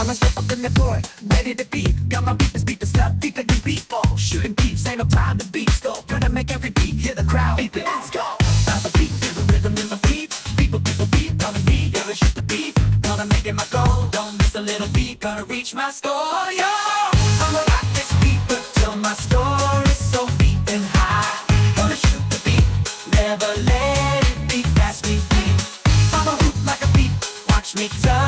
I'm a step up than that boy, ready to beat. Got my beat, this beat, the stuff, beat oh, the people, beat. Shooting beats, ain't no time to beat. Go, gonna make every beat, hear the crowd. Beat it, let's go. Stop the beat, feel the rhythm in my feet. People, people beat, gonna beat, gonna shoot the beat. Gonna make it my goal, don't miss a little beat. Gonna reach my score, yo. I'ma rock this beat until my score is so deep and high. Gonna shoot the beat, never let it be past me. I'ma hoop like a beat, watch me touch